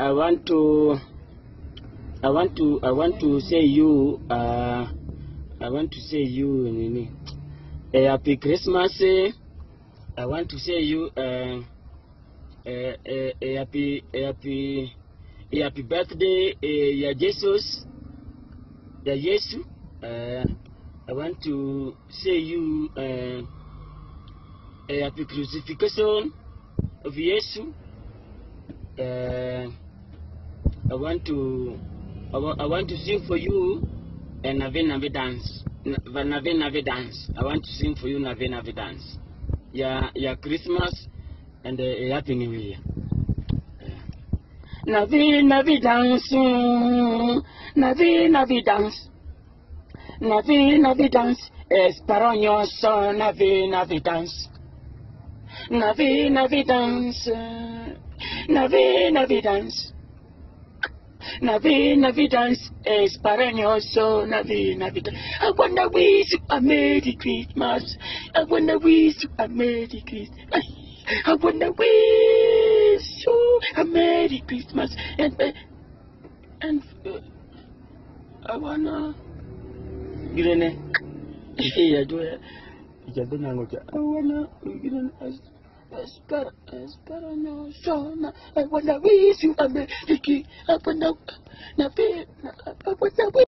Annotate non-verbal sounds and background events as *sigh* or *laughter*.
I want to I want to I want to say you uh, I want to say you nini? A happy Christmas eh. I want to say you uh, a, a, a happy a happy a happy birthday eh, ya Jesus ya Yesu. Uh, I want to say you uh, a happy crucifixion of Yesu. Uh, I want to I, wa- I want to sing for you a Nave Nave dance. Na- Nave Nave dance. I want to sing for you Nave Nave dance. Yeah, yeah, Christmas and uh, Happy New Year. Nave Nave dance, mm, Nave Nave dance, Nave Nave dance, Españoso Nave Nave dance, Nave Nave dance, Nave Nave dance. Navi Navi dance eh, is paranyoso Navi Navi. I wanna wish a Merry Christmas. I wanna wish a Merry Christmas. I wanna wish you a Merry Christmas and and I wanna Girene. *laughs* Yeah, do it. Ya do nango cha. I wanna girene as Espera, espera, no, sona. I wanna wish you a Merry Christmas. I wanna, na, na, I wanna